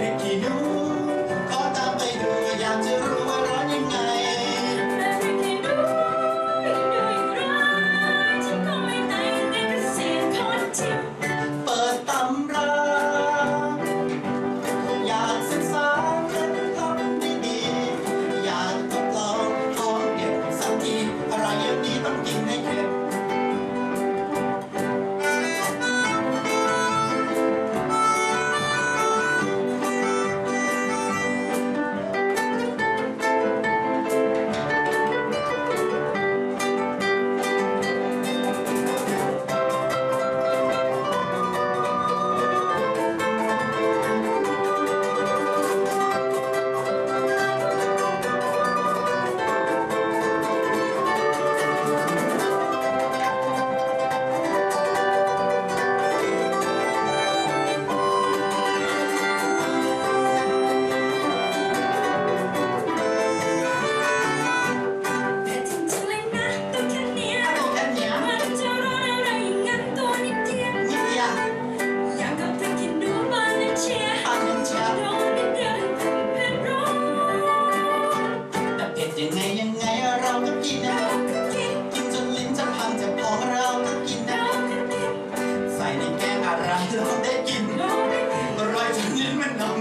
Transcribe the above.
พริกขี้หนูขอตามไปดูอยากจะรู้ Right in the night.